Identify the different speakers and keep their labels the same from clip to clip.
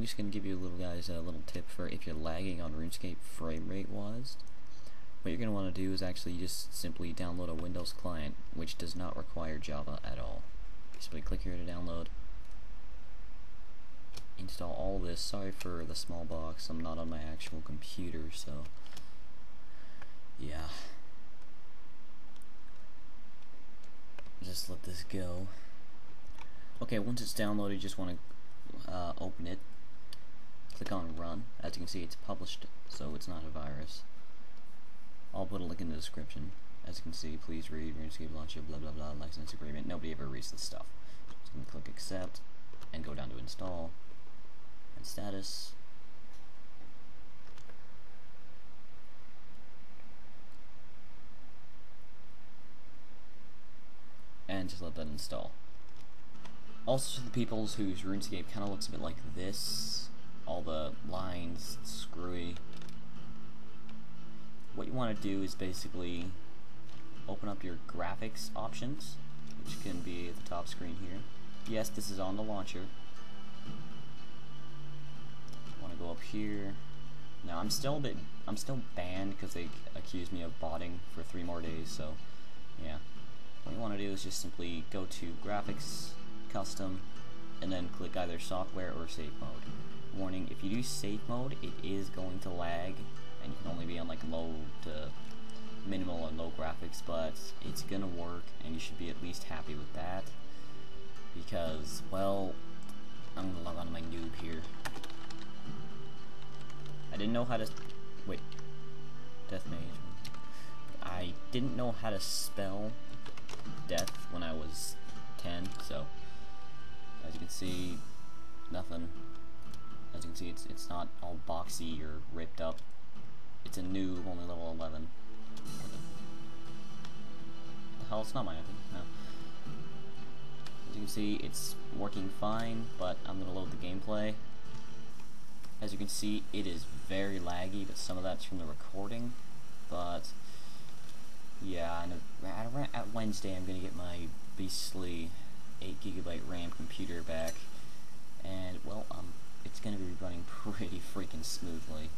Speaker 1: I'm just going to give you little guys a little tip for if you're lagging on RuneScape frame rate wise. What you're going to want to do is actually just simply download a Windows client, which does not require Java at all. Simply click here to download, install all this. Sorry for the small box, I'm not on my actual computer, so, yeah. just let this go. Okay, once it's downloaded, you just want to uh, open it. Click on Run. As you can see, it's published, so it's not a virus. I'll put a link in the description. As you can see, please read RuneScape Launcher, blah blah blah, license agreement. Nobody ever reads this stuff. Just gonna click Accept, and go down to Install, and Status, and just let that install. Also, for the people whose RuneScape kind of looks a bit like this, all the lines screwy, what you want to do is basically open up your graphics options, which can be at the top screen here. Yes, this is on the launcher. Want to go up here. Now I'm still a bit, I'm still banned because they accused me of botting for three more days. So, yeah. What you want to do is just simply go to Graphics, Custom, and then click either Software or Safe Mode. Warning, if you do Safe Mode, it is going to lag, and you can only be on like low to minimal and low graphics, but it's gonna work, and you should be at least happy with that. Because, well, I'm gonna log on to my noob here. I didn't know how to... Wait. Death Mage. I didn't know how to spell death when I was 10, so see, nothing. As you can see, it's it's not all boxy or ripped up. It's a new, only level 11. The hell, it's not my item. No. As you can see, it's working fine, but I'm gonna load the gameplay. As you can see, it is very laggy, but some of that's from the recording. But yeah, at, at Wednesday I'm gonna get my beastly 8 gigabyte RAM computer back, and well, um, it's gonna be running pretty freaking smoothly.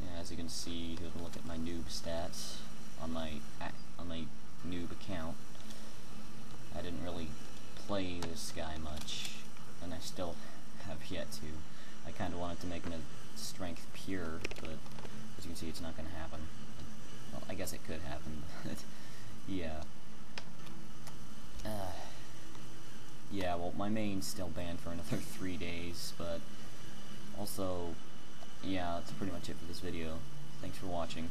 Speaker 1: Yeah, as you can see, you can look at my noob stats on my on my noob account. I didn't really play this guy much, and I still have yet to. I kind of wanted to make a strength pure, but as you can see, it's not going to happen. Well, I guess it could happen, but yeah. Uh, yeah, well, my main's still banned for another three days, but also, yeah, that's pretty much it for this video. Thanks for watching.